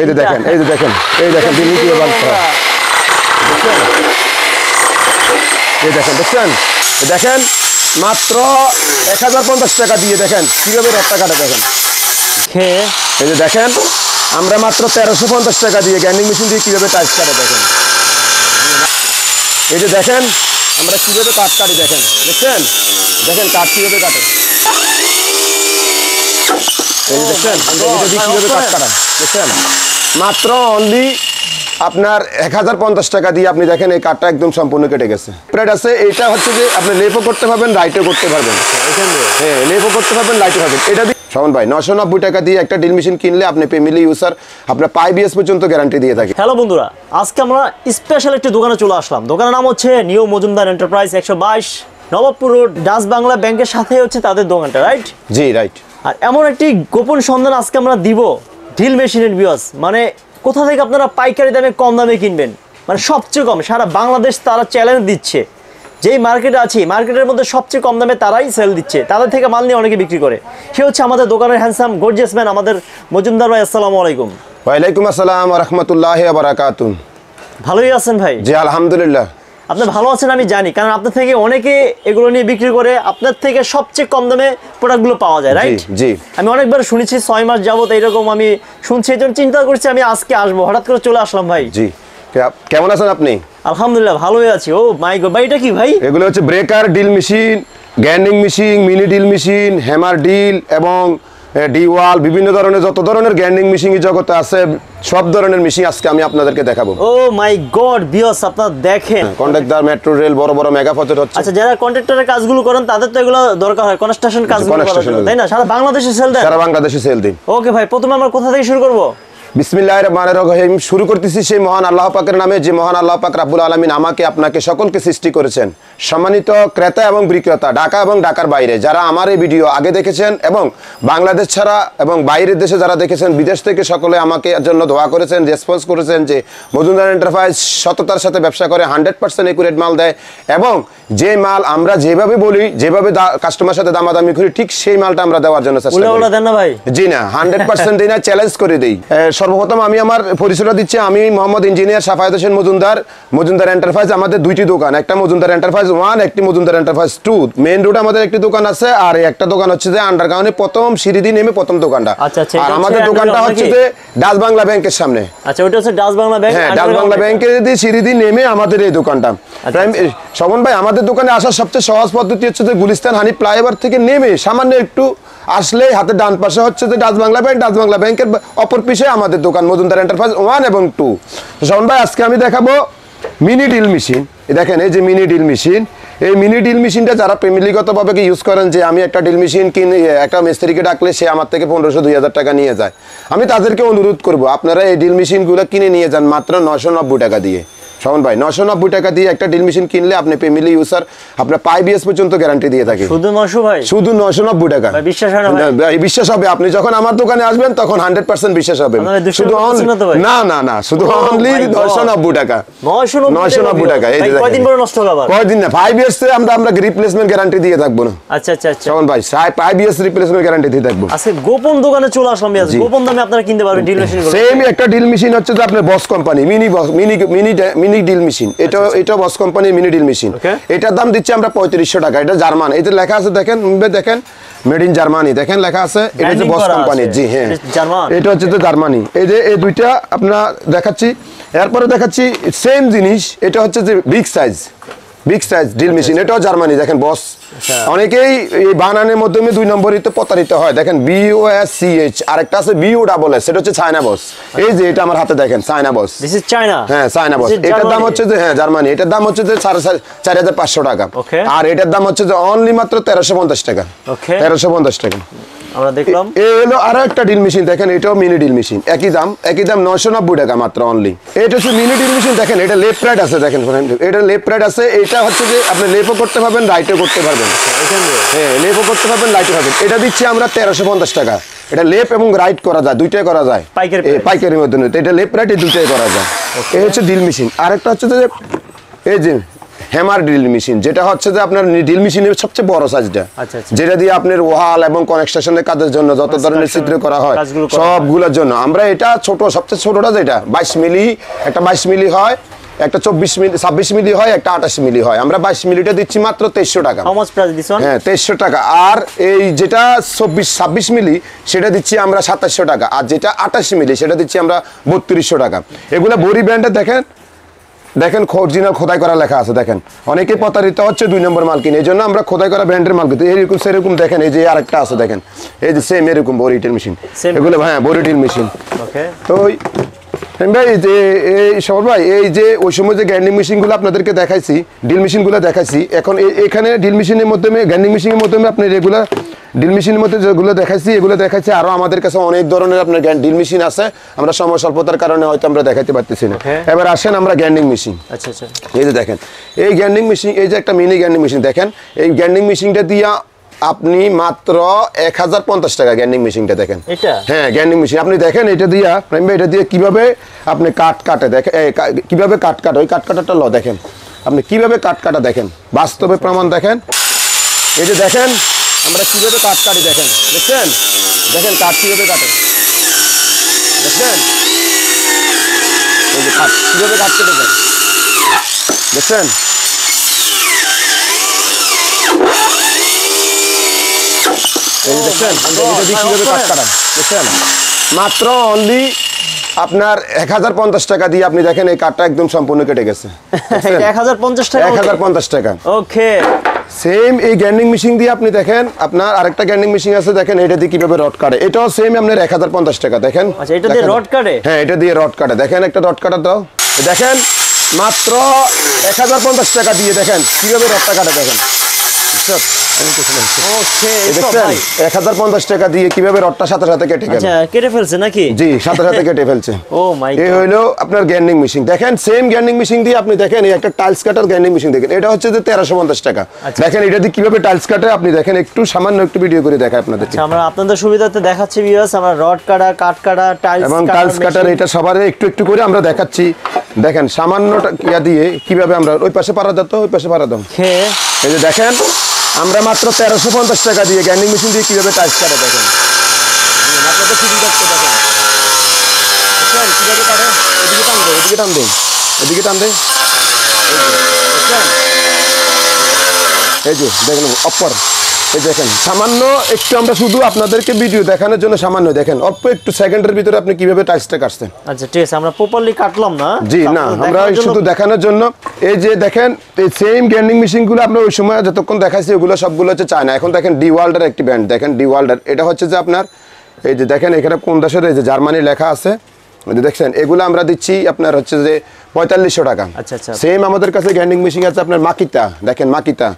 এই যে দেখেন এই যে দেখেন এই দেখেন দিল্লি কীভাবে বাঁধতে হয় দেখছেন? এই দেখেন দেখছেন? দেখেন মাত্র এক হাজার পঞ্চাশ টাকা দিয়ে দেখেন কীভাবে রথটা কাটে দেখেন। খেয়ে এই যে দেখেন আমরা মাত্র তেরোশো পঞ্চাশ টাকা দিয়ে গ্যান্ডিং মেশিন দিয়ে কীভাবে টাইস কাটে দেখেন। এই যে দেখেন আমরা কীভাবে কাঠ কাটি দেখেন দেখছেন? দেখেন কাঠ কীভাবে কাটে। দেখছেন কীভাবে দেখছেন? মাত্র অনলি আপনার এক হাজার পঞ্চাশ টাকা দিয়ে আপনি দেখেন এই কাঠটা একদম সম্পূর্ণ কেটে গেছে। প্লেট আছে এটা হচ্ছে যে আপনি লেপও করতে পারবেন লাইটও করতে পারবেন। হ্যাঁ লেপও করতে পারবেন লাইটও পারবেন। এটা দিয়ে ভাই নশো নব্বই টাকা দিয়ে একটা ড্রিল মেশিন কিনলে আপনি ফ্যামিলি ইউজার আপনার ফাইভ ইয়ার্স পর্যন্ত গ্যারান্টি দিয়ে থাকে। হ্যালো বন্ধুরা আজকে আমরা স্পেশাল একটি দোকানে চলে আসলাম। দোকানের নাম হচ্ছে নিউ মজুমদার এন্টারপ্রাইজ একশো বাইশ নবাবপুর রোড ডাচ বাংলা ব্যাংকের সাথে হচ্ছে তাদের দোকানটা রাইট জি রাইট আর এমন একটি গোপন সন্ধান আজকে আমরা দিব ড্রিল মেশিনের বিয়াস মানে কোথা থেকে আপনারা পাইকারি দামে কম দামে কিনবেন? মানে সবচেয়ে কম সারা বাংলাদেশ তারা চ্যালেঞ্জ দিচ্ছে। যেই মার্কেটে আছে মার্কেটের মধ্যে সবচেয়ে কম দামে তারাই সেল দিচ্ছে। তাদের থেকে মাল নিয়ে অনেকে বিক্রি করে। সে হচ্ছে আমাদের দোকানের হ্যান্ডসাম গর্জিয়াস ম্যান আমাদের মজুমদার ভাই আসসালামু আলাইকুম। ওয়ালাইকুম আসসালাম রহমতুল্লাহ বারাকাতুম ভালোই আছেন ভাই? জি আলহামদুলিল্লাহ। আপনি ভালো আছেন আমি জানি কারণ আপনার থেকে অনেকে এগুলো নিয়ে বিক্রি করে আপনার থেকে সবচেয়ে কম দামে প্রোডাক্টগুলো পাওয়া যায় রাইট জি আমি অনেকবার শুনেছি ছয় মাস যাবত এইরকম আমি শুনছি এই জন্য চিন্তা করছি আমি আজকে আসব। হঠাৎ করে চলে আসলাম ভাই। জি। কেমন আছেন আপনি? আলহামদুলিল্লাহ ভালোই আছি। ও মাই গড ভাই এটা কি ভাই? এগুলো হচ্ছে breaker drill machine grinding machine mini drill machine hammer drill এবং ডিওয়াল বিভিন্ন ধরনের যত ধরনের গ্যান্ডিং মেশিন জগতে আছে সব ধরনের মেশিন আজকে আমি আপনাদেরকে দেখাবো। ও মাই গড বিয়স আপনারা দেখেন। কন্ট্রাক্টর মেট্রো রেল বড় বড় মেগা প্রজেক্ট হচ্ছে। আচ্ছা যারা কন্ট্রাক্টরের কাজগুলো করেন তাদের তো এগুলো দরকার হয়। কনস্ট্রাকশন কাজগুলো জন্য, তাই না? সারা বাংলাদেশে সেল দেন? সারা বাংলাদেশে সেল দিন। ওকে ভাই প্রথমে আমরা কোথা থেকে শুরু করব? বিসমিল্লাহ রহমান রহিম শুরু করতেছি সেই মহান আল্লাহ পাকের নামে যে মহান আল্লাহ পাক রাব্বুল আলমিন আমাকে আপনাকে সকলকে সৃষ্টি করেছেন। সম্মানিত ক্রেতা এবং বিক্রেতা ঢাকা এবং ঢাকার বাইরে যারা আমার এই ভিডিও আগে দেখেছেন এবং বাংলাদেশ ছাড়া এবং বাইরের দেশে যারা দেখেছেন বিদেশ থেকে সকলে আমাকে জন্য দোয়া করেছেন রেসপন্স করেছেন যে মজুমদার এন্টারপ্রাইজ সততার সাথে ব্যবসা করে হান্ড্রেড পার্সেন্ট একুরেট মাল দেয় এবং যে মাল আমরা যেভাবে বলি যেভাবে কাস্টমার সাথে দামাদামি করি ঠিক সেই মালটা আমরা দেওয়ার জন্য চেষ্টা করি। জি না হান্ড্রেড পার্সেন্ট দিই না চ্যালেঞ্জ করে দিই। সর্বপ্রথম আমি আমার পরিচয়টা দিচ্ছি। আমি মোহাম্মদ ইঞ্জিনিয়ার সাফায়ত হোসেন মজুমদার। মজুমদার এন্টারপ্রাইজ আমাদের দুইটি দোকান। একটা মজুমদার এন্টারপ্রাইজ ওয়ান একটি Majumder enterprise two main road আমাদের একটি দোকান আছে আর একটা দোকান হচ্ছে যে আন্ডারগ্রাউন্ডে প্রথম সিঁড়ি নেমে প্রথম দোকানটা। আচ্ছা, আচ্ছা, আর আমাদের হচ্ছে দোকানটা হচ্ছে যে ডাচ বাংলা ব্যাংকের সামনে। আচ্ছা ওটা হচ্ছে ডাচ বাংলা ব্যাংক হ্যাঁ ডাচ বাংলা ব্যাংকের দিয়ে সিঁড়ি দিয়ে নেমে আমাদের এই দোকানটা। এ, শোভন ভাই আমাদের দোকানে আসার সবচেয়ে সহজ পদ্ধতি হচ্ছে যে গুলিস্তান হানি ফ্লাইওভার থেকে নেমে সামান্য একটু আসলে হাতে ডান পাশে হচ্ছে যে Dutch Bangla bank, Dutch Bangla ব্যাংকের অপর পিছে আমাদের দোকান মজুমদার এন্টারপ্রাইজ ওয়ান এবং টু শোভন ভাই, আজকে আমি দেখাবো মিনি ডিল মেশিন দেখেন, এই যে মিনি ডিল মেশিন এই মিনি ডিল মেশিনটা যারা ফ্যামিলিগতভাবে ইউজ করেন যে আমি একটা ডিল মেশিন কিনে, একটা মিস্ত্রিকে ডাকলে সে আমার থেকে পনেরোশো, দুই হাজার টাকা নিয়ে যায়। আমি তাদেরকে অনুরোধ করব, আপনারা এই ডিল মেশিনগুলো কিনে নিয়ে যান মাত্র নশো নব্বই টাকা দিয়ে। শোভন ভাই নশো নব্বই টাকা দিয়ে একটা ডিল মেশিন কিনলে আপনি ফ্যামিলি ইউজার আপনার ফাইভ ইয়ার্স পর্যন্ত গ্যারান্টি দিয়ে থাকে। শুধু নশো ভাই? শুধু নশো নব্বই টাকা। ভাই, বিশ্বাস ভাই? ভাই, বিশ্বাস হবে আপনি যখন আমার দোকানে আসবেন তখন হান্ড্রেড পার্সেন্ট বিশ্বাস হবে। শুধু না না না শুধু Oh অনলি God. নশো নব্বই টাকা। নয়শো নব্বই টাকা এই। কয়দিন পরে নষ্ট হবে আবার? কয়দিন না ফাইভ ইয়ার্স আমরা আমরা রিপ্লেসমেন্ট গ্যারান্টি দিয়ে থাকব না। আচ্ছা আচ্ছা আচ্ছা। শোভন ভাই ফাইভ ইয়ার্স রিপ্লেসমেন্ট গ্যারান্টি দিয়ে থাকব। আজকে গোপন দোকানে চলে আসলাম জি। গোপন দামে আপনারা কিনতে পারবেন ডিল মেশিন সেম একটা ড্রিল মেশিন হচ্ছে যে আপনার Bosch company mini Bosch mini mini mini drill machine. এটা এটা বস কোম্পানির মিনি ডিল মেশিন। এটার দাম দিচ্ছি আমরা পঁয়ত্রিশশো টাকা। এটা জার্মান। এতে লেখা আছে দেখেন দেখেন মেড ইন জার্মানি দেখেন লেখা আছে এটা হচ্ছে বস কোম্পানি। জি হ্যাঁ। এটা হচ্ছে তো জার্মানি। এই যে এই দুইটা আপনার দেখাচ্ছি। এরপরে দেখাচ্ছি সেম জিনিস এটা হচ্ছে যে big size big size drill machine এটাও জার্মানি দেখেন বস আচ্ছা। অনেকেই এই বানানের মাধ্যমে দুই নম্বরিতে প্রতারিত হয়। দেখেন বিও এস সি এইচ আরেকটা আছে বিও ডাবল এস সেটা হচ্ছে চায়না বস এই যে এটা আমার হাতে দেখেন China Bosch this is China হ্যাঁ চায়না বস এটার দাম হচ্ছে যে হ্যাঁ জার্মানি এটার দাম হচ্ছে যে সাড়ে চার- চার হাজার পাঁচশো টাকা। Okay. আর এটার দাম হচ্ছে যে অনলি মাত্র তেরোশো পঞ্চাশ টাকা। Okay. তেরোশো পঞ্চাশ টাকা। আমরা দেখলাম। এ হলো আরও একটা ডিল মেশিন দেখেন এটাও মিনি ডিল মেশিন একই দাম একই দাম নশো নব্বই টাকা মাত্র অনলি এটা হচ্ছে মিনি ডিল মেশিন দেখেন এটা লেফট রাইট আছে দেখেন এটা লেফট রাইট আছে এটা হচ্ছে যে আপনি লেফও করতে পারবেন রাইটও করতে পারবেন। হ্যাঁ লেফও করতে পারবেন রাইটও পারবেন। এটা দিচ্ছি আমরা তেরোশো পঞ্চাশ টাকা। এটা লেফট এবং রাইট করা যায় দুইটাই করা যায়। পাইকারি মধ্যে এটা লেফট রাইট দুইটাই করা যায়। এই হচ্ছে ডিল মেশিন। আরেকটা হচ্ছে যে এই যে হ্যামার ড্রিল মেশিন যেটা হচ্ছে যে আপনার ড্রিল মেশিনের সবচেয়ে বড় সাইজটা। আচ্ছা, আচ্ছা। যেটা দিয়ে আপনার ওয়াল এবং কনস্ট্রাকশনের কাজের জন্য যত ধরনের চিত্র হয় করা হয়। সবগুলোর জন্য। আমরা এটা ছোট সবচেয়ে ছোটটা যেটা বাইশ মিলি একটা বাইশ মিলি হয় একটা চব্বিশ মিলি ছাব্বিশ মিলি হয় একটা আঠাশ মিলি হয়। আমরা বাইশ মিলিটা দিচ্ছি মাত্র তেইশশো টাকা। হ্যাঁ তেইশশো টাকা। আর এই যেটা চব্বিশ ছাব্বিশ মিলি সেটা দিচ্ছি আমরা সাতাশশো টাকা। আর যেটা আঠাশ মিলি সেটা দিচ্ছি আমরা বত্রিশশো টাকা। এগুলো বড়ি ব্র্যান্ডে দেখেন? দেখেন অরিজিনাল খোদাই করা লেখা আছে দেখেন। অনেকে প্রতারিত হচ্ছে দুই নম্বর মাল কিনে। এই জন্য আমরা খোদাই করা ব্র্যান্ডের মাল কিনতে এরকম সেরকম দেখেন এই যে আরেকটা আছে দেখেন। এই যে সেম এরকম বড়িটেল মেশিন. এগুলো হ্যাঁ বড়িটেল মেশিন ওকে তো ভাই যে এই সবর ভাই এই যে ওই সময় যে গ্যান্ডিং মেশিনগুলো আপনাদেরকে দেখাইছি ডিল মেশিনগুলো দেখাইছি এখন এখানে ডিল মেশিনের মাধ্যমে গ্যান্ডিং মেশিনের মাধ্যমে আপনি রেগুলার ডিল মেশিনের মধ্যে যেগুলো দেখাইছি এগুলো দেখাইছি আরও আমাদের কাছে অনেক ধরনের আপনার ডিল মেশিন আছে। আমরা সময় স্বল্পতার কারণে হয়তো আমরা দেখাইতে পারতেছি না। এবার আসেন আমরা গ্যান্ডিং মেশিন আচ্ছা আচ্ছা। এই যে দেখেন এই গ্যান্ডিং মেশিন এই যে একটা মিনি গ্যান্ডিং মেশিন দেখেন এই গ্যান্ডিং মেশিনটা দিয়া আপনি মাত্র এক হাজার পঞ্চাশ টাকা গ্যান্ডিং মেশিনটা দেখেন। হ্যাঁ গ্যান্ডিং মেশিন। আপনি দেখেন এটা দিয়া প্রেম এটা দিয়ে কীভাবে আপনি কাট কাটে দেখেন কীভাবে কাট কাটে? ওই কাট কাটাটা ল দেখেন। আপনি কীভাবে কাট কাটা দেখেন? বাস্তবে প্রমাণ দেখেন। এই যে দেখেন আমরা কীভাবে কাট কাটি দেখেন? দেখছেন? দেখেন কাট কীভাবে কাটে? দেখছেন? এই যে কাট কীভাবে কাট কেটে দেন দেখছেন? এই দেখছেন? এটা দেখছেন? মাত্র অনলি আপনার এক হাজার পঞ্চাশ টাকা দিয়ে আপনি দেখেন এই কাঠটা একদম সম্পূর্ণ কেটে গেছে। এক হাজার পঞ্চাশ টাকা এক হাজার পঞ্চাশ টাকা। ওকে সেম এই গ্যান্ডিং মেশিন দিয়ে আপনি দেখেন আপনার আরেকটা গ্যান্ডিং মেশিন আছে দেখেন এটা দিয়ে কীভাবে রড কাটে। এটাও সেম আপনার এক হাজার পঞ্চাশ টাকা দেখেন? আচ্ছা, এটা দিয়ে রড কাটে? হ্যাঁ এটা দিয়ে রড কাটে। দেখেন একটা রড কাটা দাও দেখেন মাত্র এক হাজার পঞ্চাশ টাকা দিয়ে দেখেন কীভাবে রডটা কাটে দেখেন? বুঝছ? আমি কিছু না। ওকে এই দেখছেন এক হাজার পঞ্চাশ টাকা দিয়ে কীভাবে রডটা সাথে সাথে কেটে গেল? কেটে ফেলছে নাকি? জি সাথে সাথে কেটে ফেলছে। ও মাই এই হইল আপনার গ্যান্ডিং মেশিন। দেখেন সেম গ্যান্ডিং মেশিন দিয়ে আপনি দেখেন এই একটা টাইলস কাটার গ্যান্ডিং মেশিন দেখেন। এটা হচ্ছে যে তেরোশো পঞ্চাশ টাকা। দেখেন এটা দিয়ে কীভাবে টাইলস কাটে আপনি দেখেন একটু সামান্য একটু ভিডিও করে দেখায় আপনাদের আচ্ছা আমরা আপনাদের সুবিধাতে দেখাচ্ছি ভিউয়ার্স আমরা রড কাটা কাট কাটা টাইলস এবং টাইলস কাটার এটা সবার একটু একটু করে আমরা দেখাচ্ছি। দেখেন সামান্য ইয়া দিয়ে কীভাবে আমরা ওই পাশে পারা দাও তো ওই পাশে পারা দাও। এই যে দেখেন আমরা মাত্র তেরোশো পঞ্চাশ টাকা দিয়ে গ্যান্ডিং মেশিন দিয়ে কীভাবে টাইলস কাটে দেখেন। এদিকে টান এদিকে এদিকে এই যে, দেখেন। অপর এই দেখেন সামান্য একটু আমরা শুধু আপনাদেরকে ভিডিও দেখানোর জন্য সামান্য দেখেন অল্প একটু সেকেন্ডের ভিতরে আপনি কীভাবে টাইলসটা কাটছেন? আচ্ছা ঠিক আছে আমরা প্রপারলি কাটলাম না? জি না আমরা শুধু দেখানোর জন্য এই যে দেখেন এই সেম গ্যান্ডিং মেশিনগুলো আমরা ওই সময় যতক্ষণ দেখাইছি ওগুলো সবগুলো হচ্ছে চায়না এখন দেখেন ডি ওয়ার্ল্ডের একটি ব্র্যান্ড দেখেন ডি ওয়ার্ল্ডের এটা হচ্ছে যে আপনার এই যে দেখেন এখানে কোন দেশের এই যে জার্মানি লেখা আছে যে দেখছেন এগুলো আমরা দিচ্ছি আপনার হচ্ছে যে পঁয়তাল্লিশশো টাকা। আচ্ছা, আচ্ছা। সেম আমাদের কাছে গ্যান্ডিং মেশিন আছে আপনার মাকিতা দেখেন মাকিতা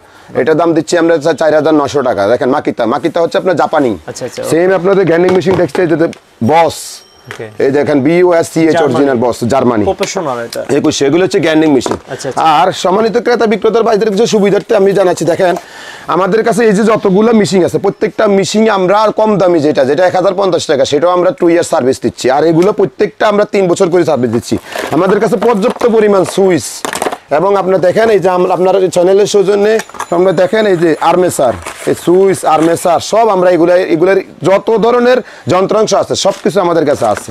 এটার দাম দিচ্ছি আমরা চার হাজার নশো টাকা। দেখেন মাকিতা। মাকিতা হচ্ছে আপনার জাপানি। আচ্ছা, আচ্ছা, সেম আপনাদের গ্যান্ডিং মেশিন দেখছে এই যে বস. এই দেখেন B U S C H Germany. Original Bosch Germany professional এটা। একুশ এগুলো হচ্ছে গ্যান্ডিং মেশিন আচ্ছা, আচ্ছা। আর সম্মানিত ক্রেতা বিক্রেতার ভাইদের কিছু সুবিধার্থে আমি জানাচ্ছি দেখেন আমাদের কাছে এই যে যতগুলো মিশিং আছে প্রত্যেকটা মিশিং আমরা আর কম দামি যেটা যেটা এক হাজার পঞ্চাশ টাকা সেটাও আমরা টু ইয়ার সার্ভিস দিচ্ছি। আর এগুলো প্রত্যেকটা আমরা তিন বছর করে সার্ভিস দিচ্ছি। আমাদের কাছে পর্যাপ্ত পরিমাণ সুইচ এবং আপনার দেখেন এই যে আপনার চ্যানেলের সৌজন্যে আমরা দেখেন এই যে আর্মেসার এই সুইচ আর্মেসার সব আমরা এগুলো এগুলোর যত ধরনের যন্ত্রাংশ আছে সব কিছু আমাদের কাছে আছে।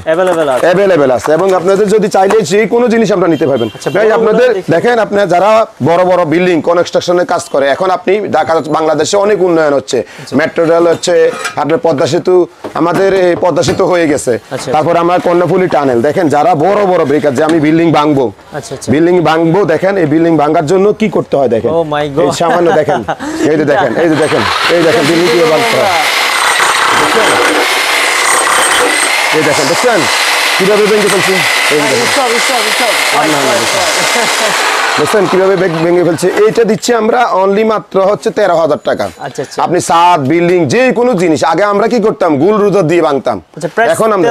অ্যাভেলেবেল আছে। এবং আপনাদের যদি চাইলে যে কোনো জিনিস আমরা নিতে পারবেন। আচ্ছা, ভাই আপনাদের দেখেন আপনার যারা বড় বড় বিল্ডিং কনস্ট্রাকশনের কাজ করে এখন আপনি ঢাকা বাংলাদেশে অনেক উন্নয়ন হচ্ছে। আচ্ছা। মেট্রো রেল হচ্ছে আপনার পদ্মা সেতু আমাদের এই পদ্মা সেতু হয়ে গেছে। আচ্ছা। তারপর আমার কর্ণফুলি টানেল দেখেন যারা বড় বড় ব্রেকার যে আমি বিল্ডিং ভাঙবো। আচ্ছা, আচ্ছা। বিল্ডিং ভাঙবো দেখেন এই বিল্ডিং ভাঙার জন্য কি করতে হয় দেখেন Oh এই সামান্য দেখেন এই যে দেখেন এই যে দেখেন এই দেখেন বিল্ডিং কীভাবে ভাঙতে হয় এই দেখেন দেখছেন কীভাবে ভেঙে ফেলছি এই দেখেন দেখছেন কীভাবে ভেঙে ফেলছে? এইটা দিচ্ছি আমরা অনলি মাত্র হচ্ছে তেরো হাজার টাকা। আচ্ছা, আচ্ছা। আপনি সাদ বিল্ডিং যে কোনো জিনিস আগে আমরা কি করতাম? গুল রুদার দিয়ে ভাঙতাম। আচ্ছা, এখন আমরা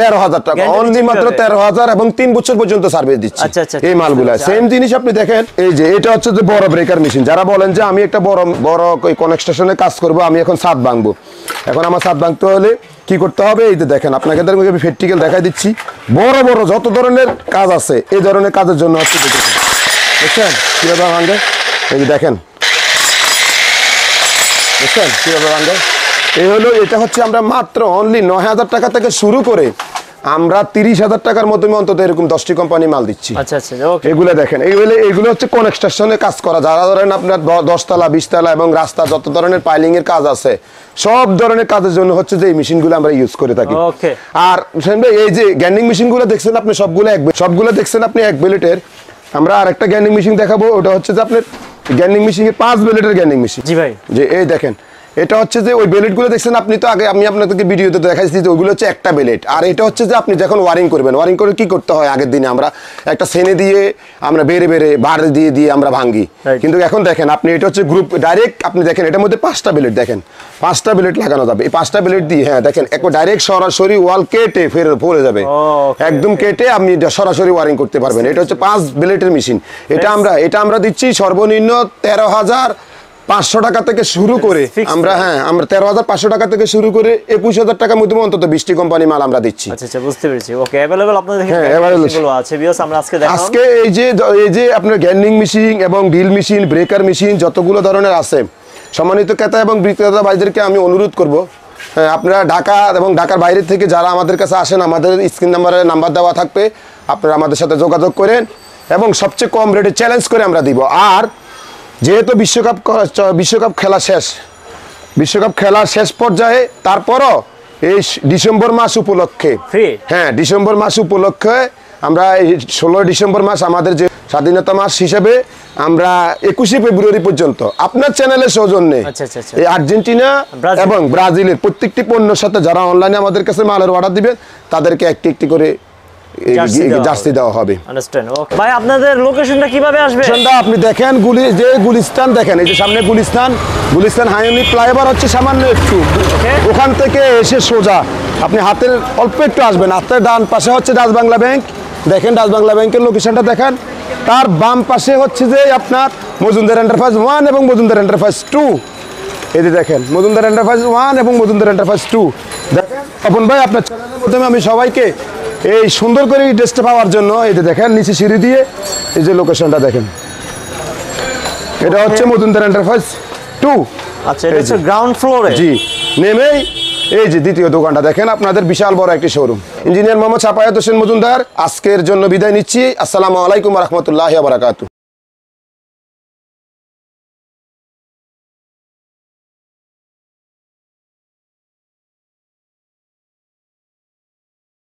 তেরো হাজার। টাকা। অনলি মাত্র তেরো হাজার এবং তিন বছর পর্যন্ত সার্ভিস দিচ্ছি। এই মালগুলা। সেম জিনিস আপনি দেখেন এই যে এটা হচ্ছে যে বড় ব্রেকার মেশিন যারা বলেন যে আমি একটা বড় বড় কনস্ট্রাকশনে কাজ করব আমি এখন সাত ভাঙবো। এখন আমার সাত ভাঙতে হলে কি করতে হবে? এই যে দেখেন আপনাকে আমি ফেট্রিক্যাল দেখাই দিচ্ছি। বড় বড় যত ধরনের কাজ আছে এই ধরনের কাজের জন্য হচ্ছে বুঝছেন কীভাবে ভাঙবে? এই যে দেখেন। বুঝছেন কীভাবে ভাঙবে? এই হলো এটা হচ্ছে আমরা মাত্র অনলি নয় হাজার টাকা থেকে শুরু করে আমরা তিরিশ হাজার টাকার মধ্যে অন্তত এরকম দশটি কোম্পানি মাল দিচ্ছি। আচ্ছা আচ্ছা ওকে এগুলো দেখেন এইগুলো এগুলো হচ্ছে কনস্ট্রাকশনে কাজ করা। যারা ধরেন আপনার দশতলা বিশতলা এবং রাস্তা যত ধরনের পাইলিং এর কাজ আছে সব ধরনের কাজের জন্য হচ্ছে যে এই মেশিনগুলো আমরা ইউজ করে থাকি। আর এই যে গ্যান্ডিং মেশিনগুলো দেখছেন আপনি সবগুলো এক সবগুলো দেখছেন আপনি এক বেলেটের আমরা আরেকটা গ্যান্ডিং মেশিন দেখাবো ওটা হচ্ছে যে আপনার গ্যান্ডিং মেশিনের পাঁচ বেলেটের গ্যান্ডিং মেশিন। জি ভাই। যে এই দেখেন এটা হচ্ছে যে ওই বেলেটগুলো দেখছেন আপনি তো আগে আমি আপনাদেরকে ভিডিওতে দেখাইছি যে ওইগুলো হচ্ছে একটা বেলেট আর এটা হচ্ছে যে আপনি যখন ওয়ারিং করবেন ওয়ারিং করে কি করতে হয় আগের দিনে আমরা একটা সেনে দিয়ে আমরা বেড়ে বেড়ে বার দিয়ে দিয়ে আমরা ভাঙ্গি। কিন্তু এখন দেখেন আপনি এটা হচ্ছে গ্রুপ ডাইরেক্ট আপনি দেখেন এটার মধ্যে পাঁচটা বেলেট দেখেন। পাঁচটা বেলেট লাগানো যাবে। এই পাঁচটা বেলেট দিয়ে হ্যাঁ দেখেন একবার ডাইরেক্ট সরাসরি ওয়াল কেটে ফের পড়ে যাবে। Oh, একদম কেটে আপনি সরাসরি ওয়ারিং করতে পারবেন। এটা হচ্ছে পাঁচ বেলেটের মেশিন এটা আমরা এটা আমরা দিচ্ছি সর্বনিম্ন তেরো হাজার পাঁচশো টাকা থেকে শুরু করে আমরা হ্যাঁ আমরা তেরো হাজার পাঁচশো টাকা থেকে শুরু করে একুশ হাজার টাকার মধ্যে অন্তত বিশটি কোম্পানি মাল আমরা দিচ্ছি। আচ্ছা আচ্ছা বুঝতে পেরেছি। ওকে অ্যাভেলেবল আপনাদের হ্যাঁ, আছে। আমরা আজকে দেখাবো। আজকে এই যে এই যে আপনার গ্যান্ডিং মেশিন এবং ডিল মেশিন ব্রেকার মেশিন যতগুলো ধরনের আছে সম্মানিত ক্রেতা এবং বিক্রেতা ভাইদেরকে আমি অনুরোধ করব হ্যাঁ, আপনারা ঢাকা এবং ঢাকার বাইরে থেকে যারা আমাদের কাছে আসেন আমাদের স্ক্রিন নাম্বারে নাম্বার দেওয়া থাকবে আপনারা আমাদের সাথে যোগাযোগ করেন এবং সবচেয়ে কম রেটে চ্যালেঞ্জ করে আমরা দিব। আর যেহেতু বিশ্বকাপ বিশ্বকাপ খেলা শেষ বিশ্বকাপ খেলা শেষ পর্যায়ে তারপরও এই ডিসেম্বর মাস উপলক্ষে হ্যাঁ ডিসেম্বর মাস উপলক্ষে আমরা এই ষোলোই ডিসেম্বর মাস আমাদের যে স্বাধীনতা মাস হিসেবে আমরা একুশে ফেব্রুয়ারি পর্যন্ত আপনার চ্যানেলের সৌজন্যে আচ্ছা, আচ্ছা, আচ্ছা। এই আর্জেন্টিনা এবং ব্রাজিলের প্রত্যেকটি পণ্যের সাথে যারা অনলাইনে আমাদের কাছে মালের অর্ডার দিবেন তাদেরকে একটি একটি করে জার্সি দেওয়া হবে। ভাই আপনাদের লোকেশনটা কীভাবে আসবে? আপনি দেখেন গুলি যে গুলিস্তান দেখেন এই যে সামনে গুলিস্তান গুলিস্তান ফ্লাইওভার হচ্ছে সামান্য একটু। ওখান থেকে এসে সোজা। আপনি হাতের অল্প একটু আসবেন। হাতের ডান পাশে হচ্ছে ডাচবাংলা ব্যাংক। দেখেন ডাচবাংলা ব্যাংকের লোকেশনটা দেখেন। তার বাম পাশে হচ্ছে যে আপনার মজুমদার এন্টারপ্রাইজ ওয়ান এবং মজুমদার এন্টারপ্রাইজ টু এই যে দেখেন মজুমদার এন্টারপ্রাইজ ওয়ান এবং মজুমদার এন্টারপ্রাইজ টু দেখেন তপন ভাই আপনার চ্যানেলের মাধ্যমে আমি সবাইকে এই সুন্দর করে এই ড্রেসটা পাওয়ার জন্য এই যে দেখেন নিচে সিঁড়ি দিয়ে এই যে লোকেশনটা দেখেন। এটা হচ্ছে মজুমদার এন্টারপ্রাইজ টু আচ্ছা এটা হচ্ছে গ্রাউন্ড ফ্লোরে জি নেমেই এই যে দ্বিতীয় দোকানটা দেখেন আপনাদের বিশাল বড় একটি শোরুম ইঞ্জিনিয়ার মোহাম্মদ সাপায়াত হোসেন মজুমদার আজকের জন্য বিদায় নিচ্ছি। আসসালামু আলাইকুম রহমতুল্লাহ বারাকাতু